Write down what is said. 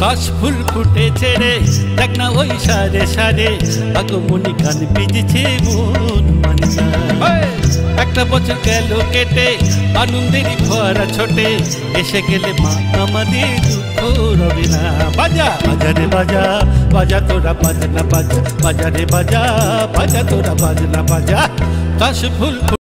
কাশ ফুল ফুটেছে রে দেখ না ওই সারে সারে আগমনি গান বিজেছে মন মানে একটা বছর গেল কেটে আনন্দের ভরা ছোটে এসে গেলে মা আমাদের দুঃখ রবে না। বাজা! বাজারে বাজা বাজা তোরা বাজনা বাজা বাজারে বাজা বাজা তোরা বাজনা বাজা। কাশ ফুল